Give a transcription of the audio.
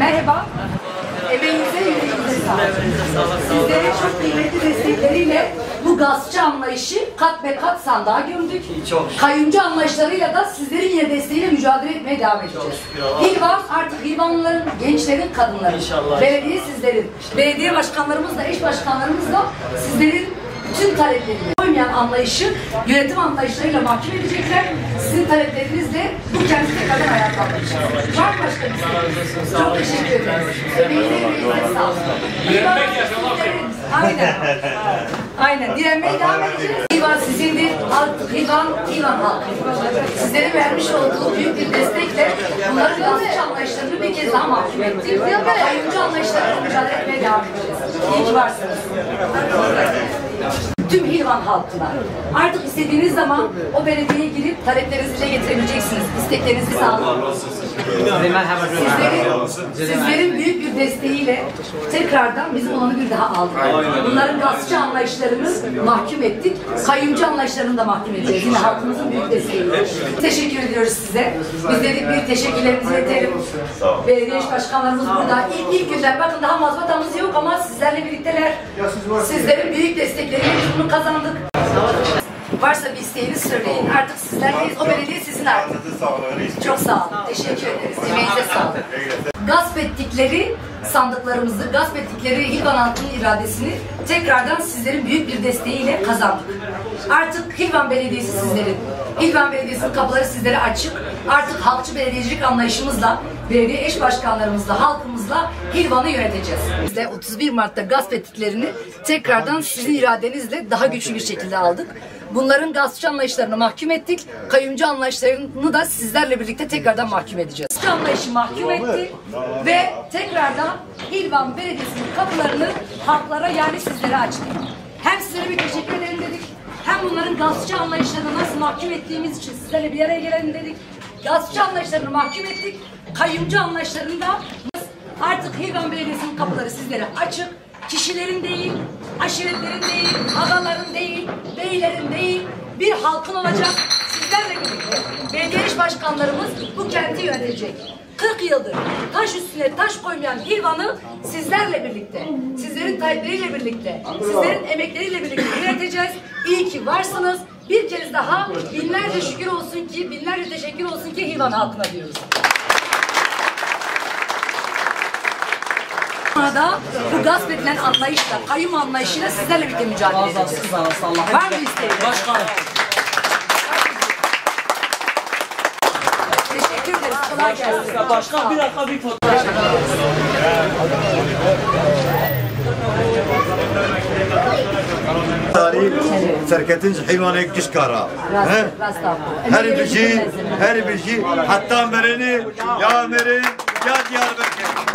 Merhaba. Emeğinize yüreğinize sağlık. Sizlerin çok kıymetli destekleriyle bu gaspçı anlayışı kat be kat sandığa gömdük. Çok şükür. Kayyumcu anlayışlarıyla da sizlerin yine desteğiyle mücadele etmeye devam edeceğiz. şükür Allah. Hilvan artık Hilvanlıların, gençlerin, kadınların. İnşallah. Belediye sizlerin. Belediye başkanlarımızla, eş başkanlarımızla sizlerin bütün taleplerini koymayan anlayışı yönetim anlayışlarıyla mahkum edecekler. Sizin taleplerinizle bu kenti tekrardan kaldıracağız. Var mı başka bir şey? Çok teşekkür yüreğine sağlık. Direnmek Aynen. Aynen. Direnmeye devam edeceğiz. Divan sizindir. Halk, divan, divan halkı. Sizlerin vermiş olduğu büyük bir destekle bunların yanlış anlayışlarını bir kez daha mahkum ettik. Ayrımcı anlayışlarla mücadele etmeye devam edeceğiz. İyi ki varsınız tüm Hilvan halkına. Artık istediğiniz zaman o belediyeye girip taleplerinizi dile getirebileceksiniz. İsteklerinizi sağlayın. Sizlerin, sizlerin büyük bir desteğiyle tekrardan bizim olanı bir daha aldık. Bunların gaspçı anlayışlarını mahkum ettik. Kayyumcu anlayışlarını da mahkum edeceğiz. Yine halkımızın büyük desteğiyle. Teşekkür ediyoruz size. Biz dedik bir teşekkürlerimizi iletelim. Belediye iş başkanlarımız burada. İlk, ilk günden bakın daha mazbatamız yok ama sizlerle birlikteler. Sizlerin büyük destekleriyle bunu kazandık. Varsa bir isteğiniz söyleyin. Artık sizlerleyiz. O belediye sizin artık. Çok sağ olun. Teşekkür ederiz. Emeğinize sağlık. Gasp ettikleri sandıklarımızı, gasp ettikleri Hilvan halkının iradesini tekrardan sizlerin büyük bir desteğiyle kazandık. Artık Hilvan Belediyesi sizlerin. Hilvan Belediyesi'nin kapıları sizlere açık. Artık halkçı belediyecilik anlayışımızla, belediye eş başkanlarımızla, halkımızla Hilvan'ı yöneteceğiz. Biz de 31 Mart'ta gasp ettiklerini tekrardan sizin iradenizle daha güçlü bir şekilde aldık. Bunların gaspçı anlayışlarını mahkum ettik. Kayyumcu anlayışlarını da sizlerle birlikte tekrardan mahkum edeceğiz. Gaspçı anlayışı mahkum etti ve tekrardan İlvan Belediyesi'nin kapılarını halklara yani sizlere açtık. Hem sizlere bir teşekkür edelim dedik. Hem bunların gaspçı anlayışlarını nasıl mahkum ettiğimiz için sizlerle bir araya gelelim dedik. Gaspçı anlayışlarını mahkum ettik. Kayyumcu anlayışlarını da artık Hilvan Belediyesi'nin kapıları sizlere açık kişilerin değil, aşiretlerin değil, ağaların değil, beylerin değil, bir halkın olacak. Sizlerle birlikte belediye başkanlarımız bu kenti yönetecek. 40 yıldır taş üstüne taş koymayan Hilvan'ı sizlerle birlikte, sizlerin talepleriyle birlikte, sizlerin emekleriyle birlikte yöneteceğiz. İyi ki varsınız. Bir kez daha binlerce şükür olsun ki, binlerce teşekkür olsun ki Hilvan halkına diyoruz. Sonra bu gasp edilen anlayışla, kayyum anlayışıyla sizlerle birlikte mücadele edeceğiz. Var mı isteğiniz? Başkanım. Teşekkür ederiz. Kolay gelsin. Başkan bir dakika bir fotoğraf. Tarih serketin hayvanı kış kara. Her bir şey, her bir şey. Hatta mereni, ya merin, ya Diyarbakır.